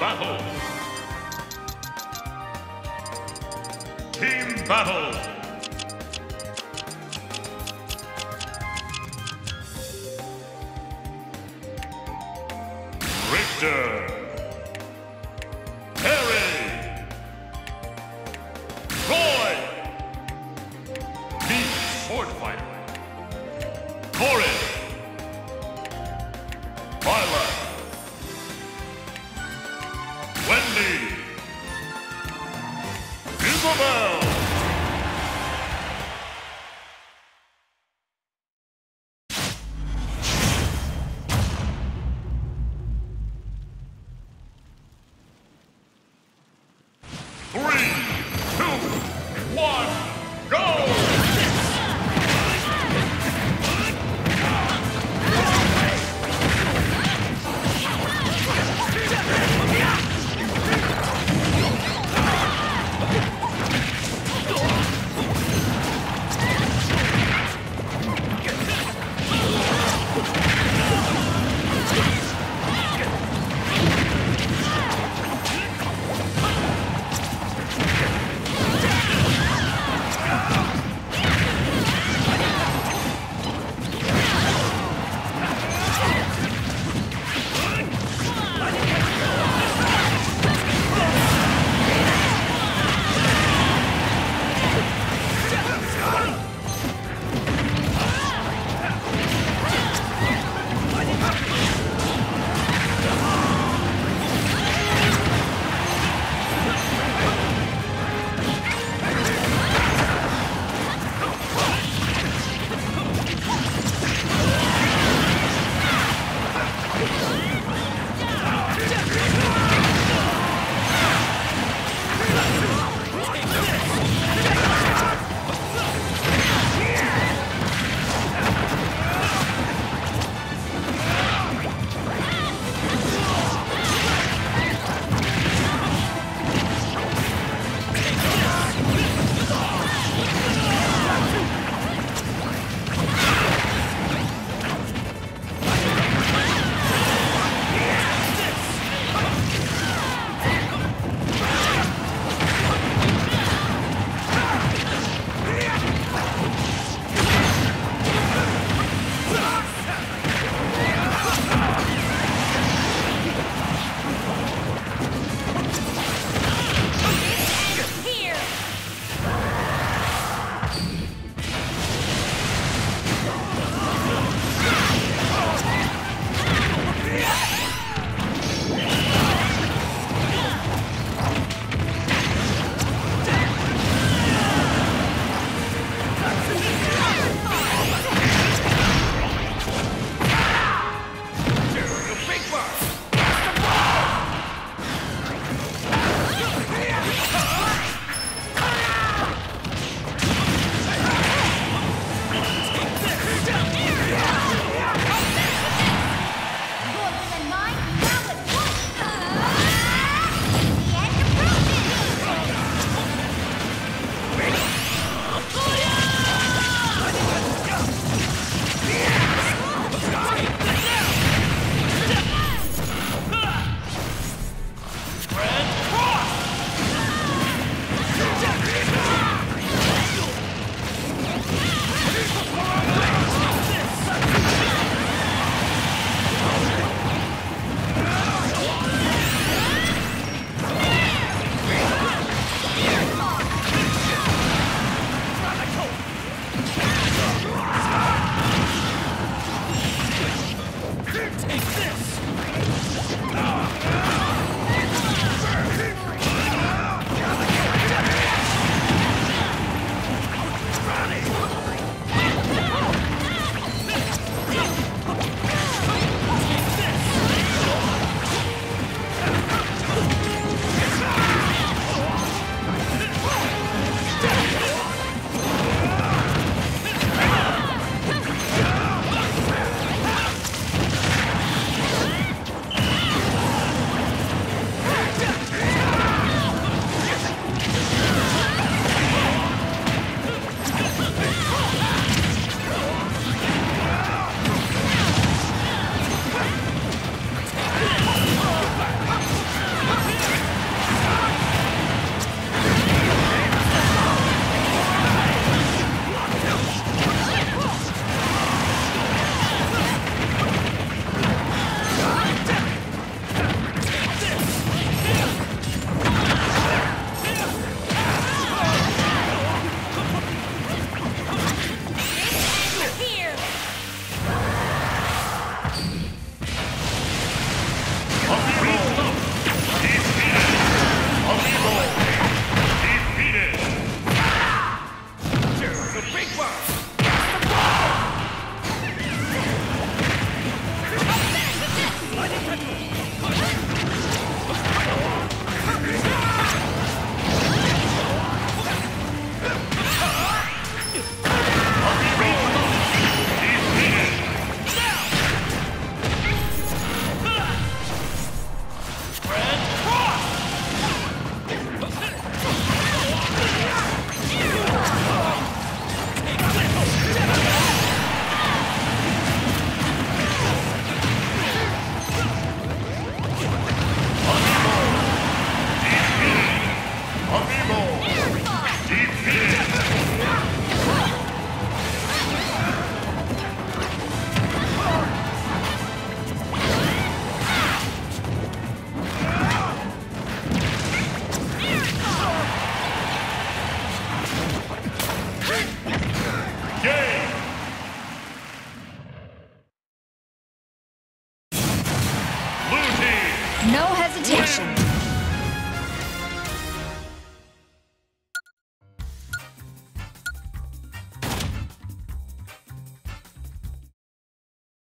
battle. Team battle. Richter. Oh, no hesitation.